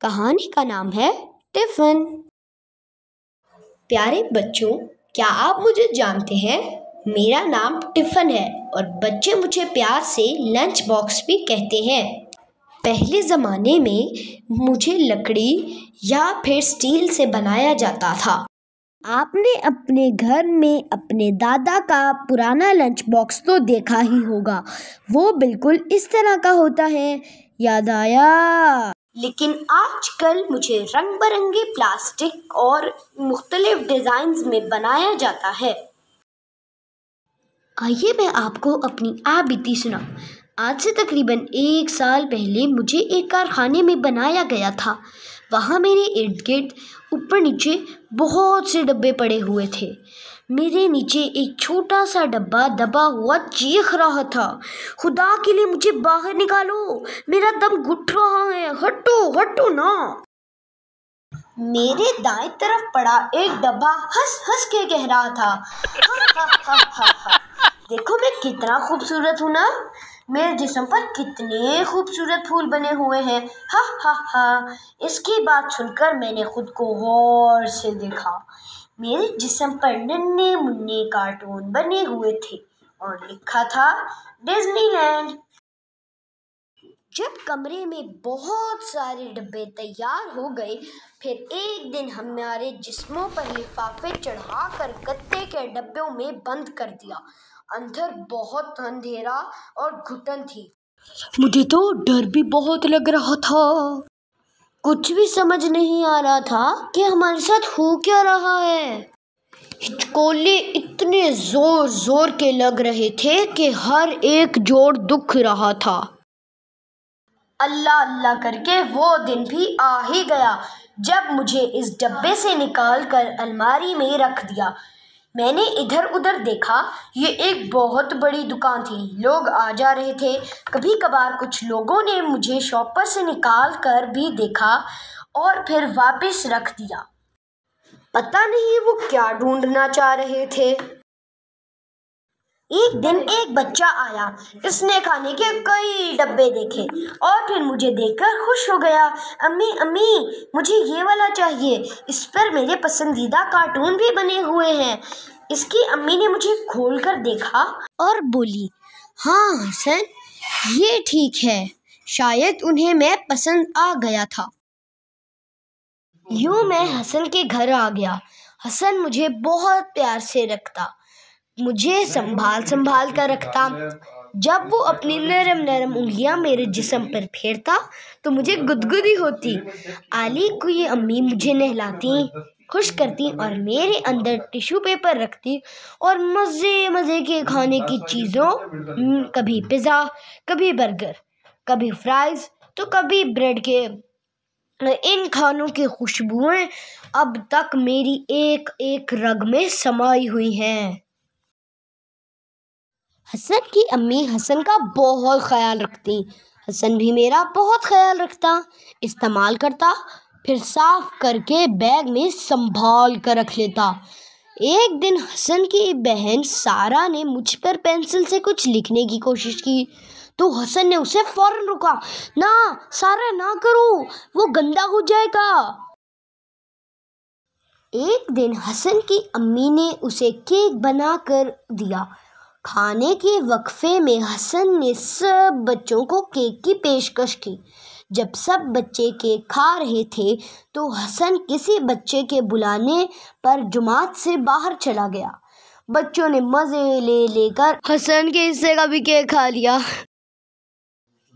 कहानी का नाम है टिफ़िन। प्यारे बच्चों, क्या आप मुझे जानते हैं? मेरा नाम टिफ़िन है और बच्चे मुझे प्यार से लंच बॉक्स भी कहते हैं। पहले ज़माने में मुझे लकड़ी या फिर स्टील से बनाया जाता था। आपने अपने घर में अपने दादा का पुराना लंच बॉक्स तो देखा ही होगा। वो बिल्कुल इस तरह का होता है। याद आया? लेकिन आजकल मुझे रंग बिरंगे प्लास्टिक और मुख्तलिफ़ डिज़ाइंस में बनाया जाता है। आइए मैं आपको अपनी आ बीती सुना आज से तकरीबन एक साल पहले मुझे एक कारखाने में बनाया गया था। वहाँ मेरे इर्द गिर्द ऊपर नीचे बहुत से डब्बे पड़े हुए थे। मेरे नीचे एक छोटा सा डब्बा दबा हुआ चीख रहा था। खुदा के लिए मुझे बाहर निकालो। मेरा दम घुट रहा है। हटो हटो ना। मेरे दाएँ तरफ़ पड़ा एक डब्बा हंस हंस के कह रहा था। हा, हा, हा, हा, देखो मैं कितना खूबसूरत हूँ ना। मेरे जिस्म पर कितने खूबसूरत फूल बने हुए हैं। हा हा हा। इसकी बात सुनकर मैंने खुद को गौर से देखा। मेरे जिस्म पर नन्हे मुन्ने कार्टून बने हुए थे और लिखा था डिज्नीलैंड। जब कमरे में बहुत सारे डब्बे तैयार हो गए, फिर एक दिन हमारे जिस्मों पर लिफाफे चढ़ाकर गत्ते के डब्बों में बंद कर दिया। अंदर बहुत अंधेरा और घुटन थी। मुझे तो डर भी बहुत लग रहा था। कुछ भी समझ नहीं आ रहा था कि हमारे साथ हो क्या रहा है। हिचकोले इतने ज़ोर ज़ोर के लग रहे थे कि हर एक जोड़ दुख रहा था। अल्लाह अल्लाह करके वो दिन भी आ ही गया जब मुझे इस डब्बे से निकाल कर अलमारी में रख दिया। मैंने इधर उधर देखा, ये एक बहुत बड़ी दुकान थी। लोग आ जा रहे थे। कभी कभार कुछ लोगों ने मुझे शॉपर पर से निकाल कर भी देखा और फिर वापस रख दिया। पता नहीं वो क्या ढूंढना चाह रहे थे। एक दिन एक बच्चा आया। इसने खाने के कई डब्बे देखे और फिर मुझे देखकर खुश हो गया। अम्मी अम्मी, मुझे ये वाला चाहिए। इस पर मेरे पसंदीदा कार्टून भी बने हुए हैं। इसकी अम्मी ने मुझे खोल कर देखा और बोली हाँ हसन, ये ठीक है। शायद उन्हें मैं पसंद आ गया था। यूँ मैं हसन के घर आ गया। हसन मुझे बहुत प्यार से रखता। मुझे संभाल संभाल कर रखता। जब वो अपनी नरम नरम उंगलियाँ मेरे जिस्म पर फेरता तो मुझे गुदगुदी होती। आली को ये अम्मी मुझे नहलाती खुश करती और मेरे अंदर टिश्यू पेपर रखती और मज़े मज़े के खाने की चीज़ों हम्म, कभी पिज़्ज़ा कभी बर्गर कभी फ्राइज़ तो कभी ब्रेड के इन खानों की खुशबुएँ अब तक मेरी एक एक रग में समाई हुई हैं। हसन की अम्मी हसन का बहुत ख्याल रखती। हसन भी मेरा बहुत ख्याल रखता, इस्तेमाल करता, फिर साफ़ करके बैग में संभाल कर रख लेता। एक दिन हसन की बहन सारा ने मुझ पर पेंसिल से कुछ लिखने की कोशिश की तो हसन ने उसे फ़ौरन रुका, ना, सारा ना करो, वो गंदा हो जाएगा। एक दिन हसन की अम्मी ने उसे केक बना कर दिया। खाने के वक्फे में हसन ने सब बच्चों को केक की पेशकश की। जब सब बच्चे केक खा रहे थे तो हसन किसी बच्चे के बुलाने पर जुमात से बाहर चला गया। बच्चों ने मज़े ले लेकर हसन के हिस्से का भी केक खा लिया।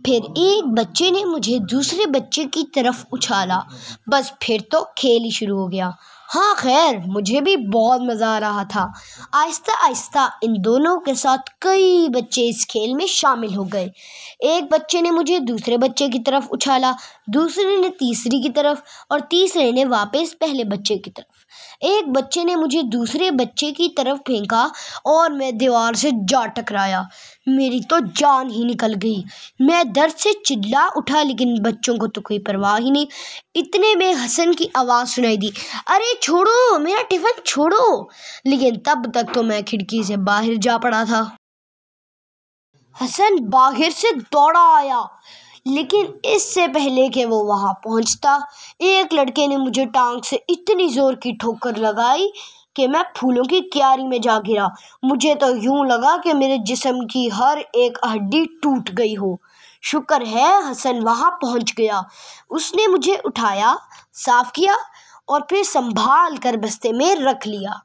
फिर एक बच्चे ने मुझे दूसरे बच्चे की तरफ़ उछाला। बस फिर तो खेल ही शुरू हो गया। हाँ खैर, मुझे भी बहुत मज़ा आ रहा था। आहिस्ता आहिस्ता इन दोनों के साथ कई बच्चे इस खेल में शामिल हो गए। एक बच्चे ने मुझे दूसरे बच्चे की तरफ़ उछाला, दूसरे ने तीसरी की तरफ़ और तीसरे ने वापस पहले बच्चे की तरफ़। एक बच्चे ने मुझे दूसरे बच्चे की तरफ़ फेंका और मैं दीवार से जा टकराया। मेरी तो जान ही निकल गई। मैं दर्द से चिल्ला उठा, लेकिन बच्चों को तो कोई परवाह ही नहीं। इतने में हसन की आवाज़ सुनाई दी, अरे छोड़ो, मेरा टिफ़िन छोड़ो। लेकिन तब तक तो मैं खिड़की से बाहर जा पड़ा था। हसन बाहर से दौड़ा आया, लेकिन इससे पहले कि वो वहाँ पहुँचता, एक लड़के ने मुझे टांग से इतनी ज़ोर की ठोकर लगाई कि मैं फूलों की क्यारी में जा गिरा। मुझे तो यूँ लगा कि मेरे जिस्म की हर एक हड्डी टूट गई हो। शुक्र है हसन वहाँ पहुँच गया। उसने मुझे उठाया, साफ़ किया और फिर संभाल कर बस्ते में रख लिया।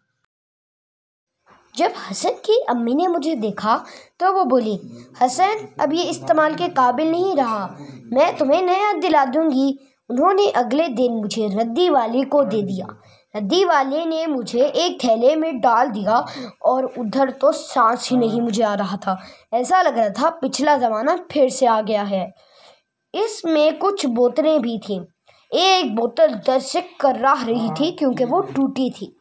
जब हसन की अम्मी ने मुझे देखा तो वो बोली, हसन, अब ये इस्तेमाल के काबिल नहीं रहा। मैं तुम्हें नया दिला दूँगी। उन्होंने अगले दिन मुझे रद्दी वाले को दे दिया। रद्दी वाले ने मुझे एक थैले में डाल दिया और उधर तो सांस ही नहीं मुझे आ रहा था। ऐसा लग रहा था पिछला ज़माना फिर से आ गया है। इसमें कुछ बोतलें भी थीं। एक बोतल दर्द से कर्राह रही थी क्योंकि वो टूटी थी।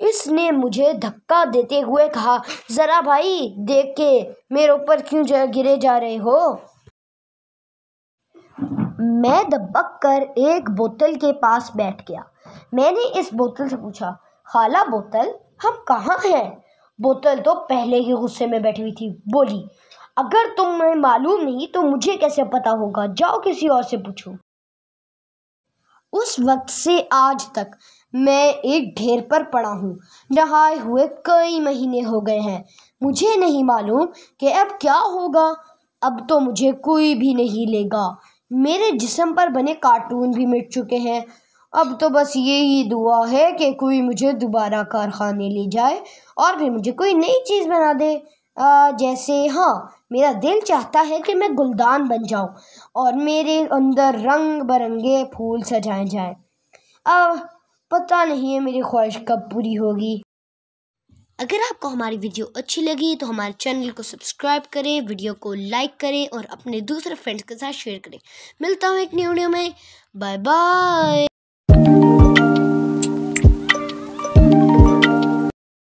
इसने मुझे धक्का देते हुए कहा, ज़रा भाई, देख के मेरे ऊपर क्यों गिरे जा रहे हो? मैं दबक कर एक बोतल के पास बैठ गया। मैंने इस बोतल से पूछा, खाला बोतल, हम कहाँ हैं? बोतल तो पहले ही गुस्से में बैठी हुई थी। बोली, अगर तुम्हें मालूम नहीं तो मुझे कैसे पता होगा? जाओ किसी और से पूछो। उस वक्त से आज तक मैं एक ढेर पर पड़ा हूँ। नहाए हुए कई महीने हो गए हैं। मुझे नहीं मालूम कि अब क्या होगा। अब तो मुझे कोई भी नहीं लेगा। मेरे जिसम पर बने कार्टून भी मिट चुके हैं। अब तो बस यही दुआ है कि कोई मुझे दोबारा कारखाने ले जाए और फिर मुझे कोई नई चीज़ बना दे। आ, जैसे हाँ मेरा दिल चाहता है कि मैं गुलदान बन जाऊँ और मेरे अंदर रंग बरंगे फूल सजाए जाएँ। अब पता नहीं है मेरी ख्वाहिश कब पूरी होगी। अगर आपको हमारी वीडियो अच्छी लगी तो हमारे चैनल को सब्सक्राइब करें, वीडियो को लाइक करें और अपने दूसरे फ्रेंड्स के साथ शेयर करें। मिलता हूँ एक न्यू वीडियो में। Bye bye